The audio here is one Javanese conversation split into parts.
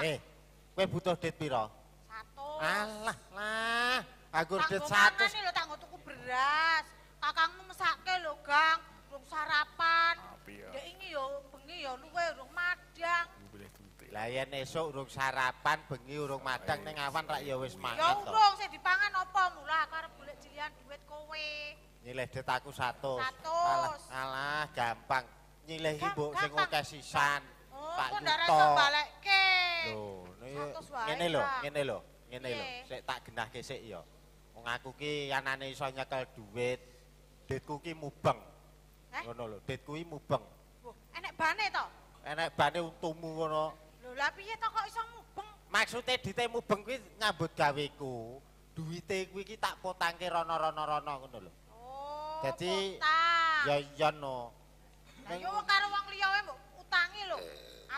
Kang. Eh, kowe butuh duit pira? Satu. Alah, lah. Aku duit Tanggo 100. mangan lho tanggo tuku beras. Kakangmu mesake lho, Gang. Belum sarapan. Api ya. Ya ini yo bengi yo luwe urung madang. Lah yen esuk urung sarapan, bengi urung madang ning awan rak ya wis Ya mangan to. urung sing dipangan apa mula aku arep golek jilian duit kowe. Nyilih duit aku 100. Satus. Alah, alah gampang. Nyilih iki mbok sing akeh sisan. Oh, kok ndak yuto. balekke. Lho, ngene lho, ngene lho, ngene lho. Sik tak genahke sik ya. Wong aku ki anane iso nyekel duit. Duitku ki mubeng. Eh? Ngono lho, duitku ki mubeng. Wah, enek bane to? Enek bane untumu ngono. Lho lah piye to kok iso mubeng? Maksude dite mubeng kuwi nyambut gaweku. Duite kuwi ki tak potangke rono-rono-rono ngono lho. Oh, utang. Ya iya no. Lah yo wong karo wong liya wae mbok utangi lho.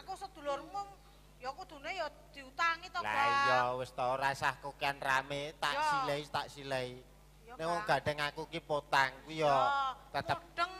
Aku sedulurmu ya kudune ya diutangi to, Lah Bang. iya wis to ora usah kokean rame, tak Yo. silei tak silei. Ya, Nek wong Bang. gandeng aku ki potang kuwi ya tetep mudeng.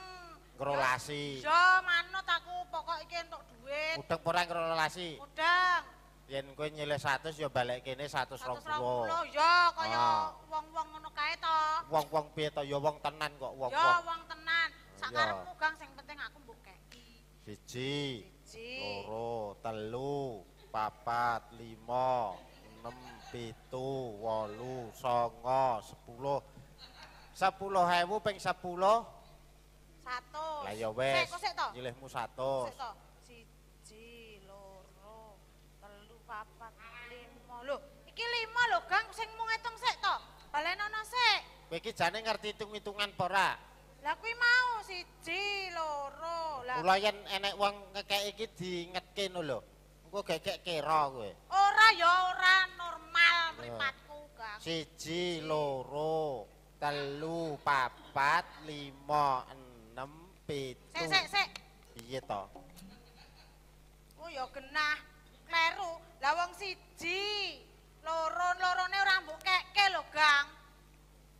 ngrolasi. Ya manut aku pokok iki entuk duit. Mudeng ora ngrolasi. Mudeng. Yen kowe nyilih 100 ya balik kene 120. 120 ya kaya Ah. wong-wong ngono kae to. Wong-wong piye to ya wong tenan kok Ya wong-wong. wong tenan. Sakarepmu Gang sing penting aku mbok keki. Siji, Siji. loro, telu, papat, lima, enam, pitu, wolu, songo, sepuluh. Sepuluh hewu ping sepuluh. Satu. Lah ya wes. Nyilihmu satu. Siji, loro, telu, papat, lima. Lho, iki lima lho, Gang, sing mung ngitung sik to. Balenono sik. Kowe iki jane ngerti hitung-hitungan apa ora? Lah kuwi mau siji, loro. Lah Mula yen enek wong ngekek iki diingetke lho. Engko gekek kira kowe. ora ya ora normal mripatku, Gang. Siji, loro, telu, papat, lima, enam, pitu. Sik, sik, sik. Piye to? Oh ya genah. Kleru. Lah wong siji, loro, lorone ora mbok kekke lho, Gang.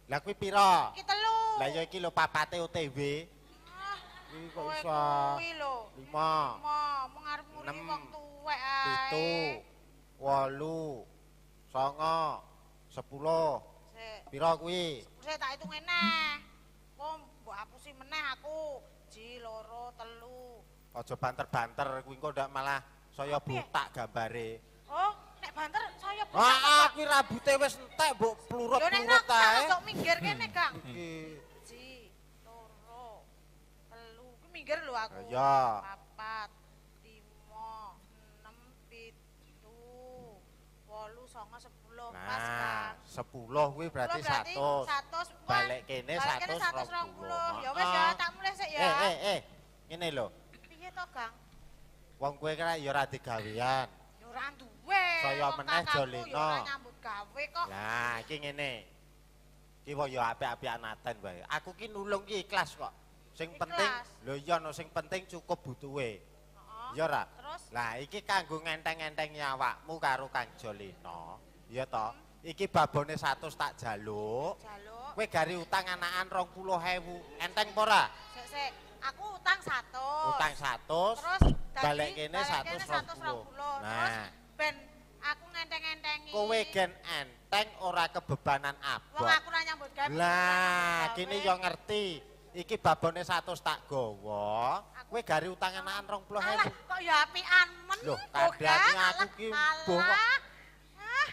Lah kuwi pira? Iki telu. Lah ya iki lho papate OTW. Ah, Iki kok kowe iso kuwi lho. 5, Mo, mung arep nguri wong tuwek ae. 7, 8, 9, 10. Sik, Pira kuwi? sik tak hitung eneh. Kok mbok hapusi meneh aku. Ji, loro, telu. Aja banter-banter kuwi engko ndak malah saya butak gambare. Oh, nek banter saya buka. Ah, kuwi rambute wis entek mbok Yo nek plurut-plurut aku ae. tak minggir kene, Kang. Iki Ji, loro, telu. Kuwi minggir lho aku. Ya. Papat, lima, enam, pitu, wolu, songo, sepuluh. Pas, Nah, Kang. 10 kuwi berarti 100. 100. Balik kene Balik kene 120. Ya wis ya, Ah. tak mulai sik ya. Eh, eh, eh. Ngene lho. Piye to, Kang? Wong ya ora digawean. Ya ora duwe. Wong meneh Jolino. Nyambut gawe kok. Lah, iki ngene. Iki kok ya apik-apikan naten wae. Aku ki nulung ki ikhlas kok. Sing Ikhlas. penting lho iya no sing penting cukup butuhe. Iya ora? Lah iki kanggo ngenteng-entengi awakmu karo Kang Jolino. Iya to? Iki babone 100 tak jaluk. jaluk. Kowe gari utang anakan 20.000. Enteng apa ora? Sik sik. Aku utang 100. Utang 100. Terus balik kene balik 120. 120. Nah. Terus ben aku ngenteng-entengi. Kowe gen enteng ora kebebanan Wong abot. aku ora nyambut gawe. Lah, kene yo ngerti. Iki babone 100 tak gawa. Kowe gari utang anakan 20.000. Alah, kok ya apian men. Loh, Gang? aku ki Alah, boh kok. Ah,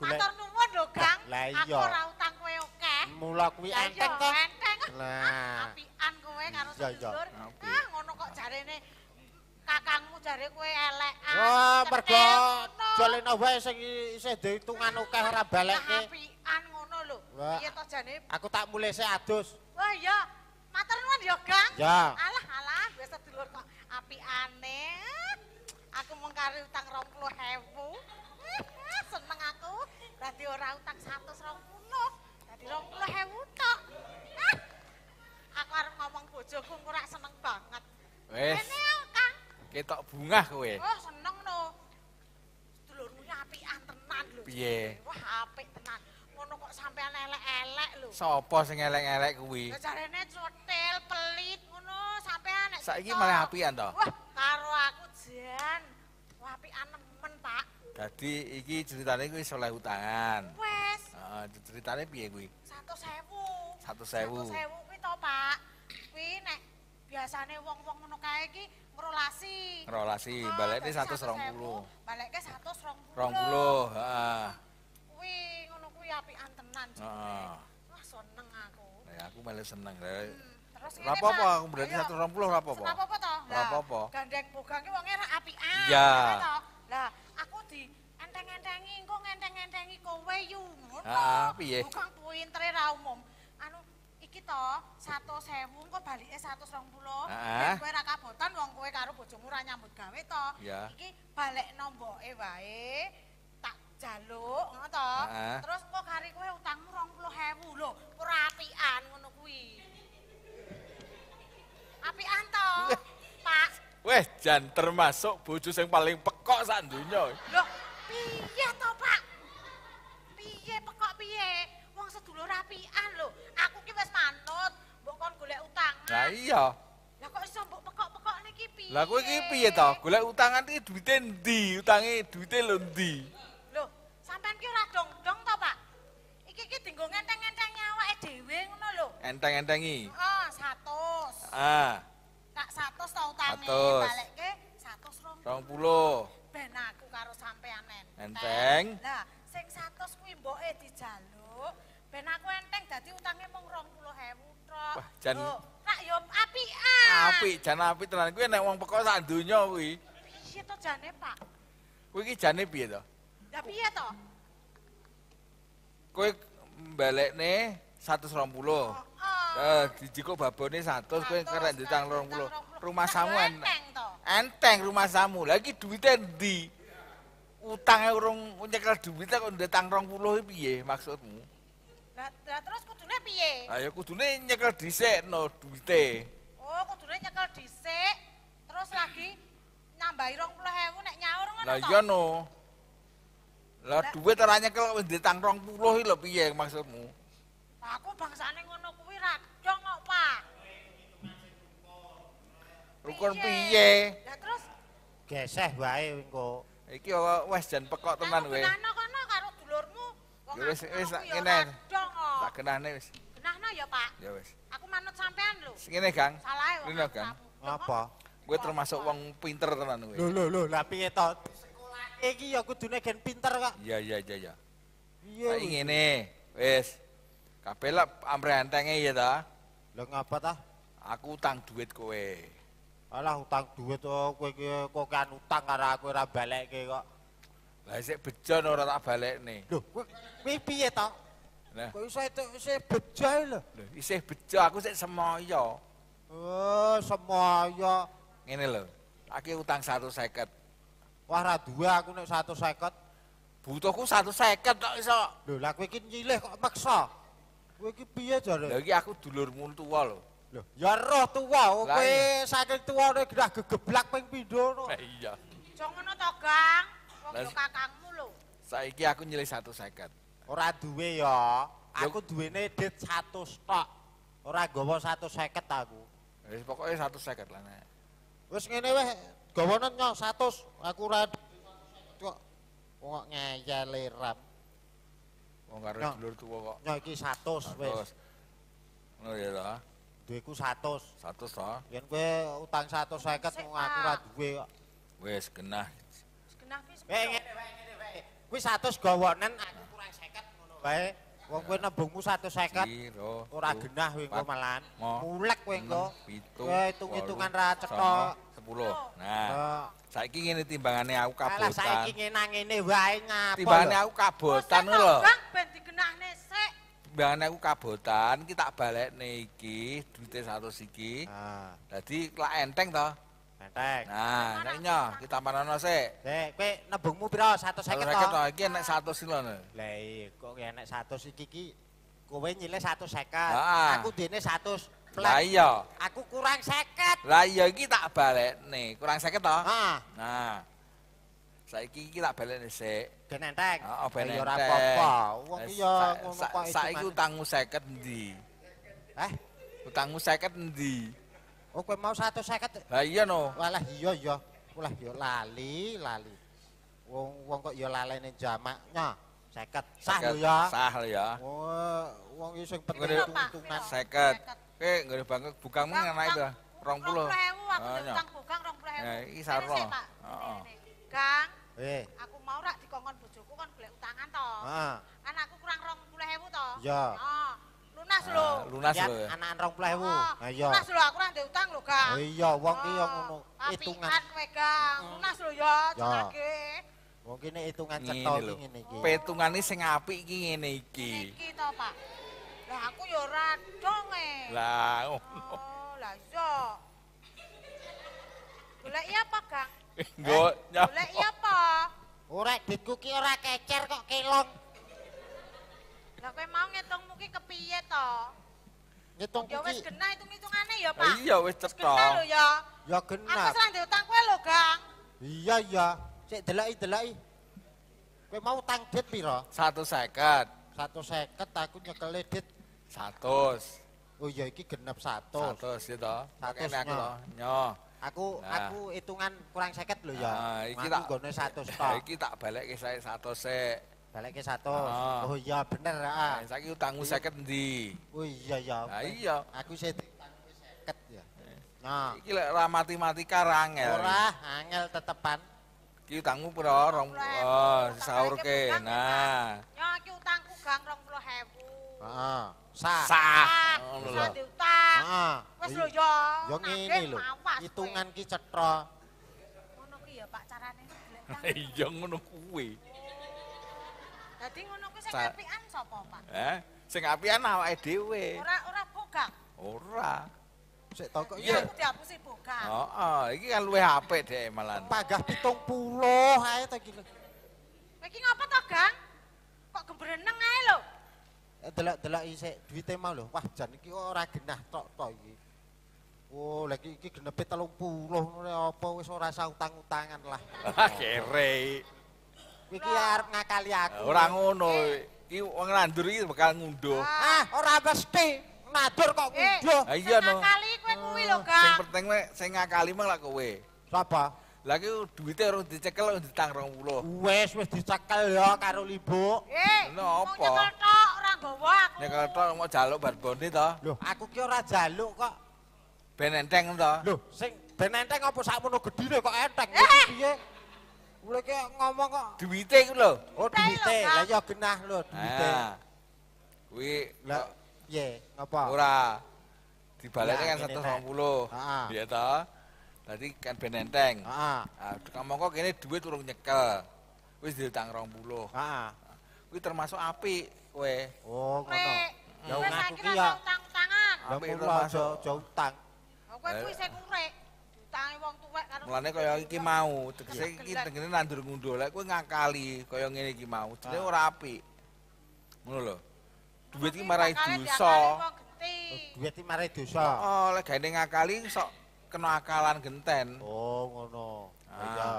matur nuwun lho, Gang. Aku ora utang kowe akeh. Mula kuwi enteng to. Enteng. Lah. Apian kowe karo sedulur. Ah, ngono kok jarene kakangmu jare kowe elek. Wah, mergo Jolino wae sing isih diitungan akeh ora balekke. Apian ngono lho. Piye to jane? Aku tak mulai sik adus. Wah, iya. Matur nuwun ya, Gang. Ya. Alah, alah, wis sedulur kok apiane. Aku mung karo utang 20.000. Ah, Seneng aku. Dadi ora utang 120. Dadi 20.000 tok. Aku arep ngomong bojoku ora seneng banget. Wes, Kene Kang. ketok bungah kowe. Oh, seneng no. Sedulurmu ya apian tenan lho. Piye? Wah, apik tenan. Ngono kok sampean elek-elek lho. Sopo sing elek-elek kuwi? Ya jarene cutil, pelit ngono sampean nek Saiki malah apian to? Wah, karo aku jan. Wah, apian nemen, Pak. Dadi iki ceritane kuwi soleh utangan. Wes, Heeh, ceritane piye kuwi? 100.000. 100.000. 100.000 kuwi to, Pak. Kuwi nek biasane wong-wong ngono kae iki ngrolasi. Ngrolasi, Oh, balekne dadi 120. Balekne 120. 20, heeh. Kuwi ngono kuwi apian tenan. Heeh. Wah, seneng aku. Lah aku malah seneng. Hmm, Terus Ora ngene, apa-apa, aku berarti Ayo. 120 ora apa-apa. Ora to? Ora apa-apa. Gandeng bogang ki wonge ra apian. Iya. ya to? Lah, aku di enteng-entengi engko ngenteng-entengi kowe yu. ngono. Ah, piye? Bukan pintere ra umum. Anu iki to 100.000 engko balike 120. Ah. Ben kowe ra kabotan wong kowe karo bojomu ra nyambut gawe to. Iya. Iki balik nomboke wae. Tak jaluk ngono to. Ah. Terus kok kari kowe utangmu 20.000 lho. Ora apian ngono kuwi. Apian to, Pak. Weh, jan termasuk bojo sing paling pekok sak donya. Loh, piye to, Pak? Piye pekok piye? Wong sedulur apian lho. Aku ki wis manut, mbok kon golek utangan. Lah iya. Lah kok iso mbok pekok-pekok niki piye? Lah kowe iki piye to? Golek utangan iki duwite ndi? Utange duwite lho ndi? Loh, sampean ki ora dong-dong to, Pak? Iki ki dinggo ngenteng-ngenteng Enteng-entengi. Oh, 100. Ah, Tak 100 to utange, 100. balekke 120. 20. Ben aku karo sampean enteng. Enteng. Lah, sing 100 kuwi mboke dijaluk, ben aku enteng dadi utange mung 20.000 tok. Wah, jan- Rak yo apian. Apik, jan apik tenan. Kuwi nek wong pekok sak donya kuwi. Piye to jane, Pak? Kuwi iki jane piye to? Lah piye to? Kowe balekne 120. Oh, Eh, dijiko babone 100, kowe kerek ditang 20. Rumah samu en- enteng to. enteng rumah samu. Lah iki duwite ndi? Utange urung nyekel duwite kok ndetang 20 iki piye maksudmu? Lah lah terus kudune piye? Lah ya kudune nyekel dhisik no duwite. Oh, kudune nyekel dhisik, terus lagi nambahi 20.000 nek nyaur ngono Lah to. iya no. Lah duwit ora nyekel kok ndetang 20 iki lho piye maksudmu? Aku bangsane ngono kuwi dong kok, Pak. Rukun piye? Lah terus Geseh wae engko. Iki wis jan pekok tenan kowe. Genahno kono karo dulurmu. Wong Ya wis, wis, ya ngene. dong kok. Tak genahne wis. Genahno ya, Pak. Ya wis. Aku manut sampean lho. Ngene, Kang. Salah wong Kang. kamu. Apa? Kowe termasuk wong pinter tenan kowe. Lho lho lho, lah piye to? Sekolah iki ya kudune gen pinter kok. Iya iya iya iya. Iya. Saiki ngene, wis. Kabeh lah amre entenge ya ta. Lho ngapa ta? Aku utang duit kowe. Alah utang duit to kowe iki kok kan utang karo aku ora balekke kok. Lah sik bejon ora tak balekne. Lho, kowe piye to? Lah, Kok iso itu isih bejae lho. lho isih bejo aku sik semoyo. Oh, semoyo. Ngene lho. Aku utang 150. Wah ra duwe aku nek 150. Butuhku 150 tok iso. Lho, lah kowe iki nyilih kok maksa. Kowe iki piye jare? Lah iki aku dulurmu tuwa lho. Lho, ya roh tuwa, Lah, kowe saking tuwane gerah gegeblak ping pindho no. Lah iya. Aja ngono to, Gang. Wong yo kakangmu lho. Saiki aku nyilih 150. Ora duwe ya. Aku duwene dit 100 tok. Ora gawa 150 aku. Wis pokoke 150 lah nek. Wis ngene weh, gawane nyo 100. Aku ora kok wong kok ngeyel ram. Wong karo dulur tuwa kok. Nyo iki 100 wis. Ngono ya ta. Duweku 100. 100 to. Yen kowe utang 150 wong aku ora duwe kok. Wis genah. Wis genah ki Weh ngene wae ngene wae. Kuwi 100 gawanen aku kurang 50 ngono wae. Wong kowe nembungmu 150 Piro? ora genah kowe engko malahan. mo, Mulek kowe engko. Kowe hitung-hitungan ra cetok. 10. Nah, saiki ngene timbangane aku alah saiki kabotan. ngene ngene wae ngapa. Timbangane aku kabotan lho. Gang ben digenahne sik. Timbangane aku kabotan, ki tak balekne iki, duite 100 iki. Nah, Dadi lak enteng to. Enteng. Nah, nek nyo kita manono sik. Dek, kowe nembungmu piro? 150 150 to? to, iki nek 100 lho. Lah iya, kok enek 100 iki ki kowe nyilih 150. Ah. Aku dene 100. Lah iya. Aku kurang 50. Lah iya iki tak balekne. Kurang 50 to? Ah, Nah. Saiki iki tak balekne sik. ben enteng. Heeh, ben Ya ora enteng. apa-apa. Wong Lah, iki ya ngono kok Saiki utangmu 50 endi? Eh, Utangmu 50 endi? Oh kowe mau 150. Lah iya no. Walah iya iya. Walah yo lali, lali. Wong wong kok ya lalene jamak. Nya, 50. Sah Seket. lho ya. Sah lho ya. Wah, wong iki sing penting. Piro? Seket. Oke, nggak ada banget. Bukangmu Bang, ngenak itu. Bang. Rong puluh. 20.000 aku Ah, diutang bugang 20.000. Ya, iki sarwa. Heeh. Gang, Eh, aku mau rak dikongkon bojoku kan golek utangan to. ah, Kan aku kurang 20.000 to. Ya. Oh, lunas Ah, lho. Lunas lho. Anakan 20.000. Oh, Ha iya. Lunas lho aku ora ndek utang lho, Gang. Ha iya, wong ki yo Oh, ngono. Hitungan. Apian kowe, Gang. Lunas lho ya, Ya. Wong kene hitungan cetha lho. iki ngene iki. Petungane sing apik iki ngene iki. Iki to, Pak. Lah aku ya ora dong e. Lah, oh. Oh, lah iya. Golek iya apa, Gang? Nggo Golek iya apa? Ora ditku ki ora kecer kok kelong. Lah kowe mau ngitungmu ki kepiye to? Ngitung Ya wis ki genah hitung-hitungane ya, Pak. Iya wis cetha. genah lho ya. ya Aku genap. serang diutang kowe lho, Gang. Iya iya. Sik delaki-delaki. Kowe mau tang dit pira? 150. 150 aku nyekele dit. 100. Oh iya iki genep 100. 100 ya. Satus, Makane aku nyo. toh. Nyo. Aku Nah. aku hitungan kurang 50 lho ya. Ah, iki Aku tak nggone 100 Nah, tok. iki tak balekke sae 100 sik. Balekke 100. Ah. Oh iya bener ah. Nah, saiki utangmu 50 endi? Oh iya ya. Lah iya. Aku sih diutang 50 ya. Nah, Iki lek ora matematika ra angel. ora angel tetepan. Iki utangmu pira? Rong oh, disaurke. Utang Nah. Ya iki utangku, Gang 20.000. Heeh. Sah. Sah. Ah, Ngono bisa lho. diutang. Heeh. Wis lho ya. Yo Nagih ngene lho. Hitungan ki cetha. Ngono ki ya, Pak, carane. Iya ngono kuwi. Dadi ngono kuwi sing apian sapa, Pak? Eh, sing apian awake dhewe. Ora ora bogang. Ora. Sik to kok Iya, aku dihapusi bogang. Heeh, iki kan luwih apik dhek malan. Panggah 70 ae to iki. Kowe iki ngapa to, Gang? Kok gembreneng ae lho. Eh, Delok-delok isik duwite mau lho. Wah, jan iki ora genah tok to iki. Oh, lagi iki genepe 30 ngene apa wis ora usah utang-utangan lah. Kere. Kowe iki arep ngakali aku. Ora ngono. Iki wong nandur iki bakal ngunduh. Ah, ora mesti. Nadur kok Eh, ngunduh. Ah, iya, sing no. ngakali kowe kuwi lho, Sing Gang. penting nek sing ngakali mah lak kowe. Sapa? Lah iki duwite urung dicekel urung ditang 20. Wes wis dicekel ya karo libuk. Eh, Lho, mau apa? nyekel tok ora nggawa aku. Nek tok mau jaluk barbone to, Loh, aku ki ora jaluk kok. ben enteng to. Loh, sing ben enteng apa sakmono gedine kok enteng. Eh! Piye? Mulai ki ngomong kok. Duwite iku lho. Oh, Duwite. Lah ya genah lho duwite. Nah. Kuwi Lah, kok piye? Ngapa? ora dibalekne Lah, kan kene 120. Heeh. Iya to. Dadi kan ben enteng. Heeh. Ah, ngomong kok kene duit urung nyekel. Wis diutang 20. Heeh. Kuwi termasuk apik kowe. Oh, ngono. Ya ngaku ki ora ya. Lah Apik mula termasuk. aja utang. Oh, Kowe kuwi sing urek. Diutangi wong tuwek karo Mulane kaya iki mau, tegese iki tengene nandur ngunduh. Lek kowe ngakali kaya ngene iki mau, jenenge Ah. ora apik. Ngono lho. Duit iki marai dosa. genti. Duit iki mare dosa. Oh, lek gaene ngakali sok kena akalan genten. Oh, ngono. Ah. Iya.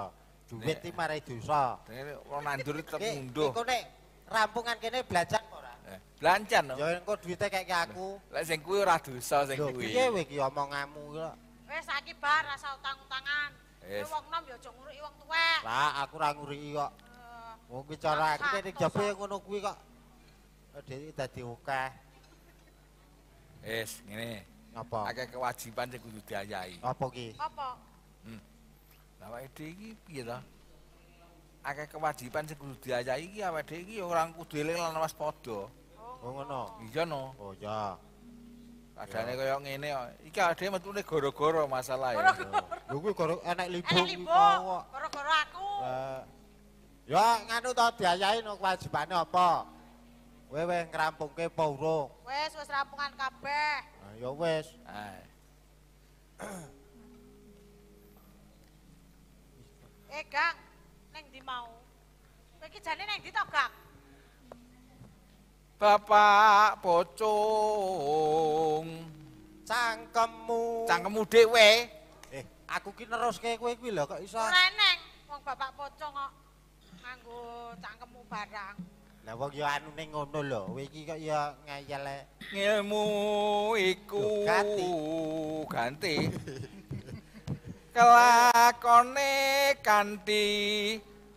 Duit iki mare dosa. Tengene wong nandur tetep ngunduh. Engko nek rampungan kene belajar apa ora? Eh, Lancan no. Ya engko duite kek aku. Lek sing kuwi ora dosa sing Lho, kuwi. piye kowe iki omonganmu kok? Wis saiki bar rasa utang-utangan. Wis. Wong nom ya aja nguruki wong tuwek. Lah, aku ora nguriki kok. Eh, Wong ki cara aku nek jabe ngono kuwi kok. Dhewe dadi akeh. Wis, ngene. Apa? Akeh kewajiban sing kudu diayahi. Apa ki? Apa? Lah awake dhewe iki piye to? Akeh kewajiban sing kudu diayahi iki awake dhewe iki ora kudu eling lan waspada. Oh ngono. Iya no. Oh ya. Kadane kaya ngene kok. Iki dhewe metune gara-gara masalah ya. Lho kuwi karo enek kok. Gara-gara aku. Ya nganu to diayahi no kewajibane apa? Kowe wis ngrampungke apa urung? Wis wis rampungan kabeh. Nah, ya wis. Ah, Eh, Gang, ning ndi mau? Kowe iki jane ning ndi to, Gang? Bapak pocong. Cangkemmu. Cangkemmu dhewe. Eh, aku ki neruske kowe kuwi lho kok iso. Ora eneng wong bapak pocong kok nganggo cangkemmu barang. Lah wong ya anune ngono lho. Kowe iki kok ya ngayal e. Ngilmu iku ganti. ganti. Kelakone kanthi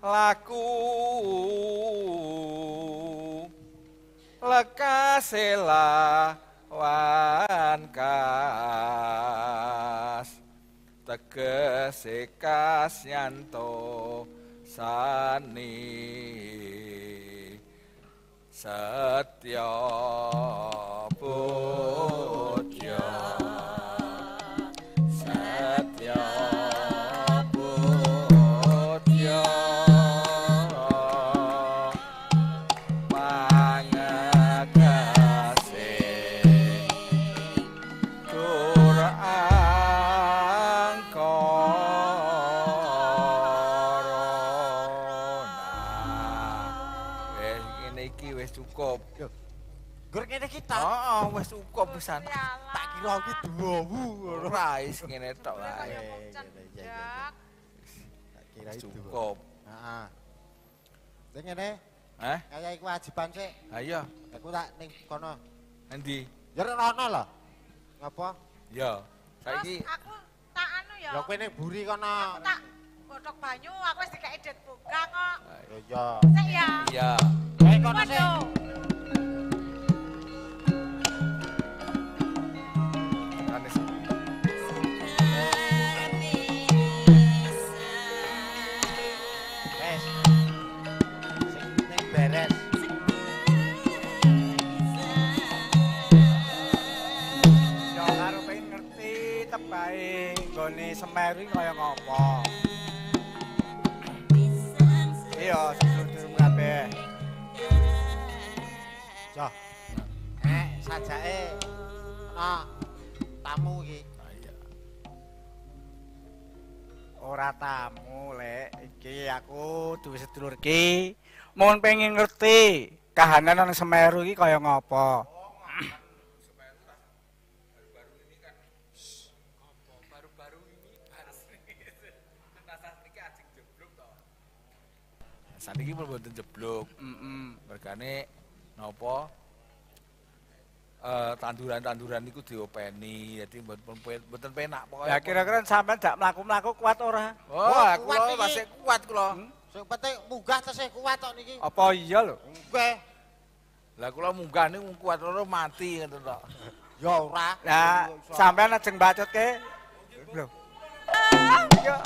laku lekasela wan kas. Tegese kas yanto sani. Setya putya setya Kita. Heeh, wis cukup pisan. Tak kira iki duwowu ngono. Ora is ngene tok Kaya wae. iya, iya. Tak kira itu. Cukup. Heeh. Ngene Hah? kaya iku kewajiban sik. Ayo, Aku tak ning kono. endi? Ya ora ono lho. Ngapa? Terus Saiki aku tak anu ya. Ya kowe ning buri kono. Aku tak godhok banyu, aku wis dikeki det buka kok. Ya iya. Sik ya. iya. Kae kono sik. Nggone Semeru iki kaya ngopo. Iya, sedulur kabeh. Jo. Eh, sajake ana tamu iki. Iya. Ora tamu, Lek. Iki aku duwe sedulur ki. Mohon pengen ngerti kahanan nang Semeru iki kaya ngopo. Saniki pun mboten jeblok. Heeh. Mergane napa eh tanduran-tanduran niku diopeni. Dadi mboten mboten penak pokoke. Ya kira-kira sampean dak mlaku-mlaku kuat ora? Wah, kuat kula masih kuat kula. Sing penting munggah tesih kuat tok niki. Apa iya lho? Nggih. Lah kula munggah niku kuat loro mati ngoten tok. Ya ora. Lah, Iso. sampean ajeng bacotke. Lho. Ya.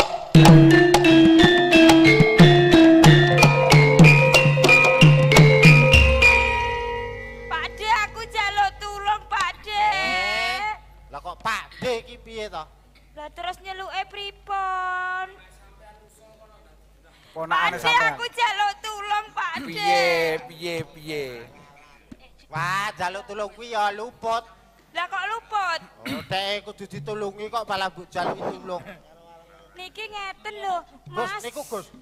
Aku jaluk tulung, Pakde. Lah kok Pak D iki piye to? Lah terus nyeluke pripun? Ponakane sampean. aku jaluk tulung, Pakde. Piye, piye, piye. Wah, jaluk tulung kuwi ya luput. Lah kok luput? Oh, dek kudu ditulungi kok malah mbok jaluk tulung. Niki ngeten lho, Gus, Mas. niku Gus.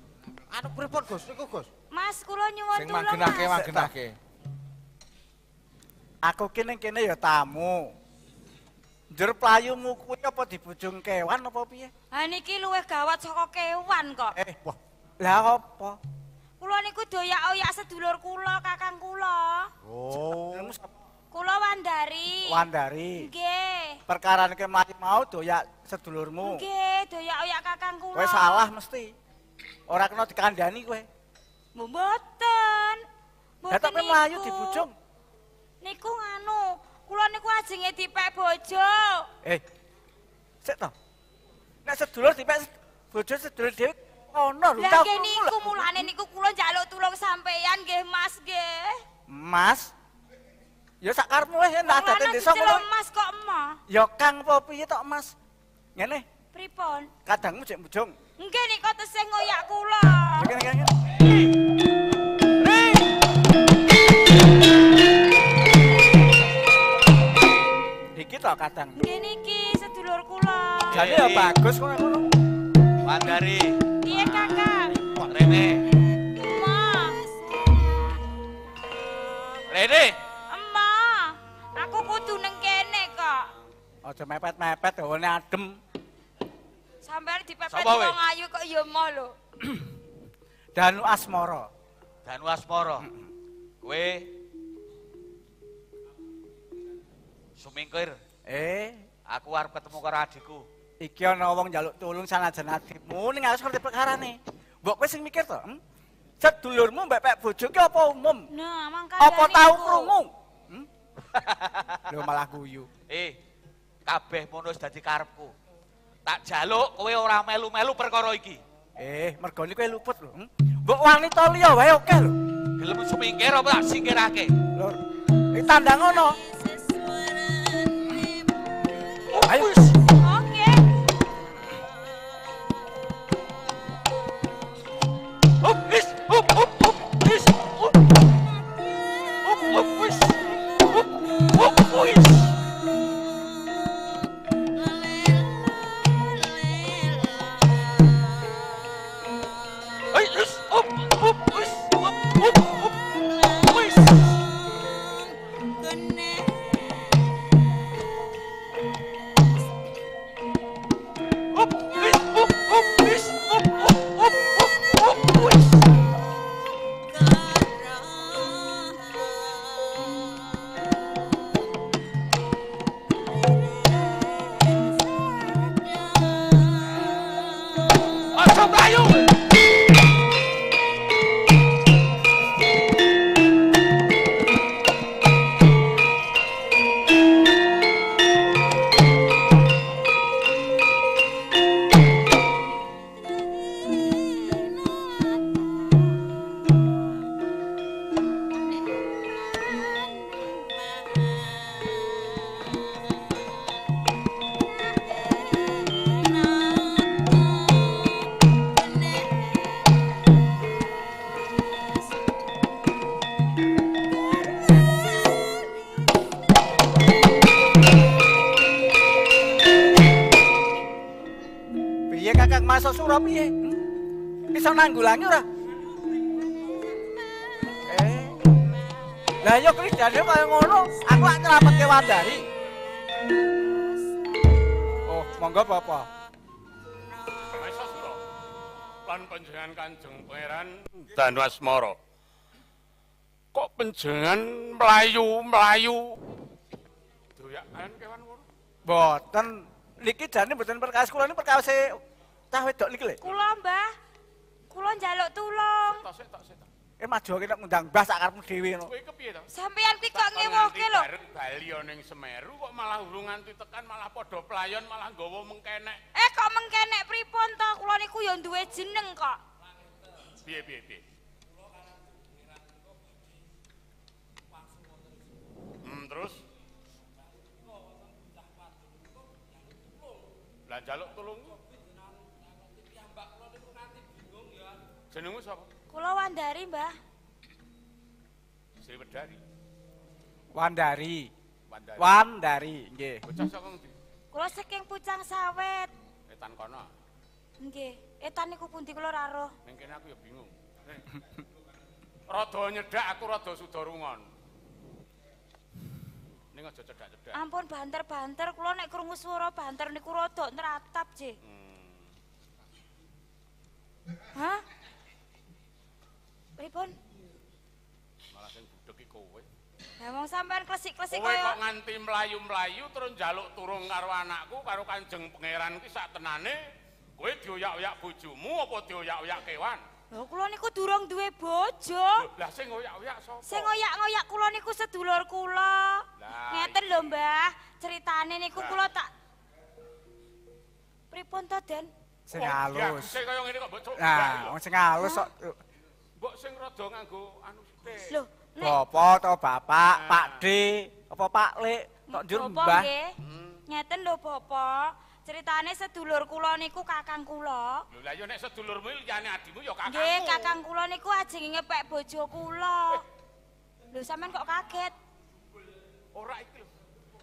Anu pripun Gus? Niku Gus. Mas kula nyuwun Sing tulung, manggenake, Mas. manggenake. Aku ki ning kene ya tamu. Njur playumu kuwi apa dibujung kewan apa piye? Ha niki luwih gawat saka kewan kok. Eh, Wah, lah apa? Kula niku doyak-oyak sedulur kula, kakang kula. oh. Kula Wandari. Wandari. Nggih. Perkara ke mlayu mau doyak sedulurmu. Nggih, doyak-oyak kakang kula. Kowe salah mesti. Ora kena dikandani kowe. Mboten. Lah tok kowe niku. mlayu dibujung. Niku nganu, kula niku ajenge dipek bojo. Eh. Sik to. Nek sedulur dipek bojo sedulur dhewe ono lho. Lah nggih krungu niku mulane niku kula njaluk tulung sampeyan nggih Mas nggih. Mas. Ya sak karepmu wis dadi lanang desa ngono. Mas kok emah. Ya Kang apa piye tok Mas? Ngene, Pripun? kadangmu jek bujung. Nggih nika tesih ngoyak kula. Ngene. ngene. Tok kadang. Nggih niki sedulur kula. Jane ya bagus kok ngono. Wandari, Piye Kakang? Rene, Mas. Rene, Emah, aku kudu neng kene kok. Aja mepet-mepet dawane adem. Sampeyan dipepet wong ayu kok ya emoh lho. Danu Asmara. Danu Asporo. Kowe Sumingkir, Eh, aku arep ketemu karo adikku. iki ana wong njaluk tulung sanajan adikmu ning harus ngerti perkarane. Mbok kowe sing mikir to? Hmm? Sedulurmu mbek pek bojo ki apa umum? Nah, mangkane Apa tahu niku. krungu? Hmm? Lho malah guyu. Eh, kabeh mono wis dadi karepku. Tak jaluk kowe ora melu-melu perkara iki. Eh, mergo niku kowe luput lho. Hmm? Mbok wanita liya wae oke lho. Gelem sumingkir apa tak singkirake? Lho, iki tanda ngono. Ayo. Oke. Piye? Hmm? Iso nanggulangi ora? Eh. Lah yo Krisdane kaya ngono, aku lak nyelametke Wandari. Oh, monggo Bapak. Maisasura lan panjenengan Kanjeng Pangeran Danwasmara. Kok panjenengan mlayu-mlayu? Doyakan kewan ngono. Boten niki jane mboten perkawis kula niki perkawis cah wedok niki lho. Kula, Mbah. Kula njaluk tulung. Tasik tak sik. Eh maju kita ngundang mbah sak karepmu dhewe ngono. Kowe iki piye to? Sampeyan ki kok ngewoke lho. bareng Bali ana ning Semeru kok malah urung nganti tekan malah padha playon malah nggawa mengkenek. Eh kok mengkenek pripun to? Kula niku ya duwe jeneng kok. Piye piye piye. Hmm, terus Lah jaluk tulung. Jenengmu sapa? Kula Wandari, Mbah. Sri Wedari. Wandari. Wandari. Wandari, nggih. Bocah saka ngendi? Kula saking Pucang Sawet. Etan kono. Nggih. Etan niku pundi kula ora roh. Ning kene aku ya bingung. Rada nyedak aku rada sudarungon. Ning aja cedak-cedak. Ampun banter-banter kula nek krungu swara banter niku rada nratap, J. Hmm. Hah? Pripun? Malah sing budhek iki kowe. Lah wong sampean klesik-klesik Kowe kok nganti mlayu-mlayu terus njaluk turung karo anakku karo Kanjeng Pangeran ki sak tenane kowe dioyak-oyak bojomu apa dioyak-oyak kewan? Lho kula niku durung duwe bojo. Lah sing ngoyak-oyak sapa? Sing ngoyak-ngoyak kula niku sedulur kula. Lah, Ngeten lho, Mbah. Ceritane niku kula tak Pripun to, Den? Sing Kok halus. diaguse kaya ngene kok mbok cuk. Nah, wong sing halus kok Mbok sing rada nganggo anu sithik. Lho, Bapak to bapak, Nah. Pak D, apa Pak Lek, tok njur Mbah. nggih. Ngeten lho, Bapak. Ceritane sedulur kula niku kakang kula. Lho lah ya nek sedulurmu liyane adimu ya kakangmu. Nggih, kakang kula niku ajeng ngepek bojo kula. Lho, sampean kok kaget? Ora iki lho.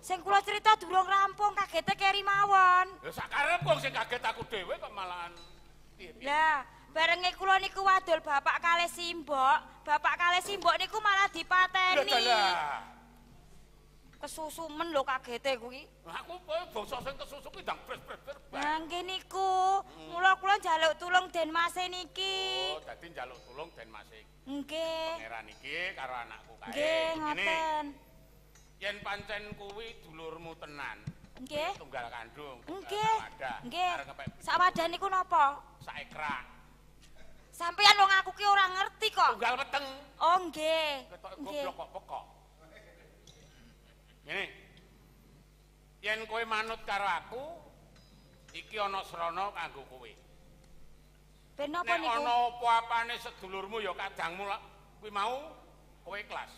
Sing kula cerita durung rampung, kagete keri mawon. Ya sakarep wong sing kaget aku dhewe kok malahan piye-piye. Lah, barenge kula niku wadul bapak kalih simbok, bapak kalih simbok niku malah Lah dipateni. Kesusumen lho kagete kuwi. Aku kowe bangsa sing kesusu ki ndang bres-bres. Nah, nggih niku. Mula kula njaluk tulung Den Mas niki. Oh, dadi njaluk tulung Den Mas. Nggih. Pangeran iki karo anakku kae. Nggih, ngoten. yen pancen kuwi dulurmu tenan. Nggih. Tunggal kandung. Nggih. Nggih. Ngepek Sawadah niku napa? sak ekrak. Sampeyan wong aku ki ora ngerti kok. Tunggal weteng. Oh nggih. Ketok goblok kok pekok. Ngene. Yen kowe manut karo aku, iki ana srana kanggo kowe. Ben napa Nek niku? ana apa-apane sedulurmu ya kadangmu lah, kuwi mau kowe ikhlas.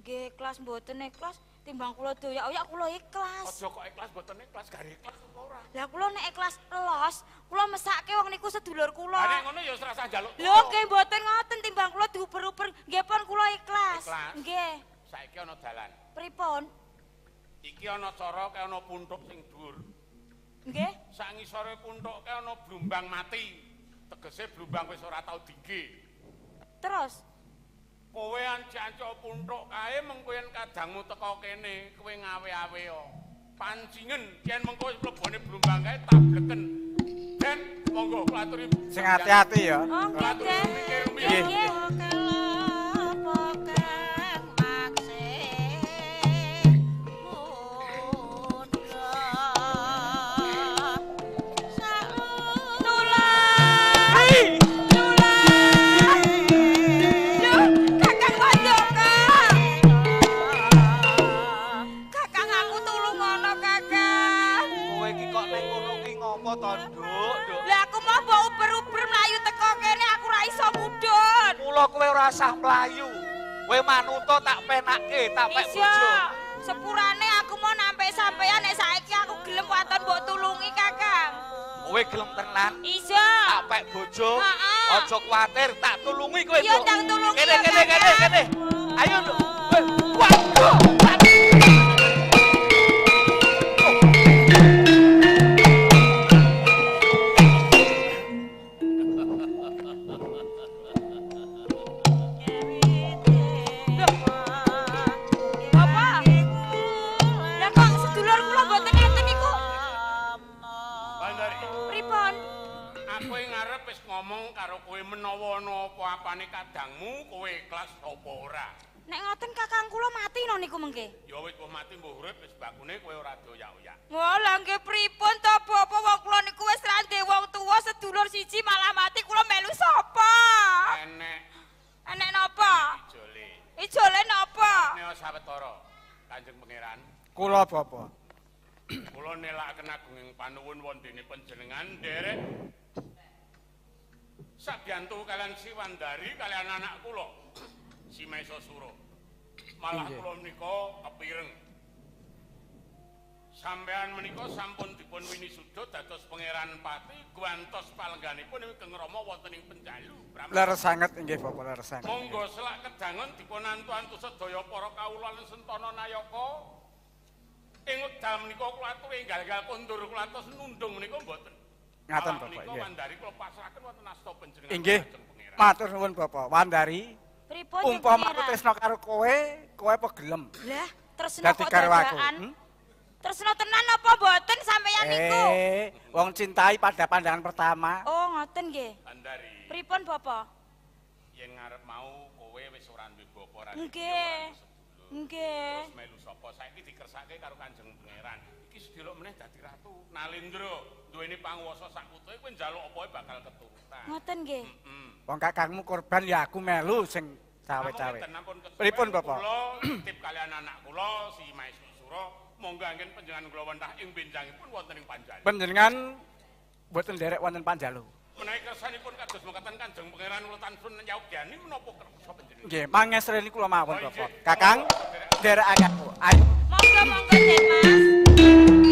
Nggih, kelas mboten ikhlas. Timbang kula doyak-oyak kula ikhlas. Aja kok ikhlas boten ikhlas, gare ikhlas apa ora. Lah kula nek ikhlas los, kula mesake wong niku sedulur Lah nek kula. ngono ya wis rasa njaluk. Lho nggih mboten ngoten timbang kula diuber-uber, nggih pun kula ikhlas. Nggih. Saiki ana dalan. Pripun? Iki ana cara kaya ana puntuk sing dhuwur. Nggih. Sak ngisore puntuk kaya ana blumbang mati. Tegese blumbang wis ora tau dingge. Terus Kowe anci-anci puntuk kae mengko yen kadangmu teko kene, kowe ngawe-awe. Pancingen yen mengko mlebone blumbang kae tableken. Den monggo kulaturi. Sing hati-hati ya. Oh nggih, Den. Nggih. Nggih. but Yang ngarep wis ngomong karo kowe menawa ana apa-apane kadangmu, kowe ikhlas apa ora. Nek ngoten kakang kula mati no niku mengke. Ya wis wong mati mbok urip wis bakune kowe ora doyak-oyak. Wah, lah nggih pripun to Bapak wong kula niku wis rande wong tuwa sedulur siji malah mati kula melu sapa? Enek Enek napa? ijole. Ijole napa? Neo sawetara Kanjeng Pangeran, Kula Bapak. kula nelakaken agunging panuwun wondene panjenengan nderek Sabiyantu kalian si Wandari kalian anak kula si Maisasura. Malah Inggih. kula menika kepireng. Sampean menika sampun dipun winisuda dados pangeran pati guantos palengganipun ingkang Rama wonten ing Penjalu. Leres sanget nggih Bapak, leres sanget. Monggo selak kedangon dipun antu-antu sedaya para kawula lan sentana nayaka. Ing wekdal menika kula aturi enggal-enggal kondur kula atus nundung menika mboten. Ngaten, Bapak, nggih. Wandari kula pasrahaken wonten asta panjenengan. Inggih. Matur nuwun Bapak. Wandari, Pripun umpama aku tresno karo kowe, kowe apa gelem? Lah, tresno kok karo aku. hmm? Tresno tenan apa mboten sampeyan niku? Eh, wong cintai pada pandangan pertama. Oh, ngoten nggih. Wandari, Pripun Bapak? yen ngarep mau kowe wis ora duwe bapa duwe Nggih. Nggih. Terus melu sapa saiki dikersake karo Kanjeng Pangeran. Iki sedelok meneh dadi ratu. Nalindra duweni panguwasa sak kutha kuwi njaluk apa wae bakal keturutan. Ngoten nggih. Heeh. Wong kakangmu korban ya aku melu sing cawe-cawe. Pripun, Bapak? Kula titip kalian anak kula si Maisasura monggo anggen panjenengan kula wentah ing benjangipun wonten ing Panjalu. Panjenengan mboten nderek wonten Panjalu. Menawi kersanipun kados mekaten Kanjeng Pangeran kula tansun nyaudyani menapa kersa panjenengan. Nggih, mangesreni kula mawon Bapak. Kakang, nderek aku. Ayo. Monggo monggo Mas.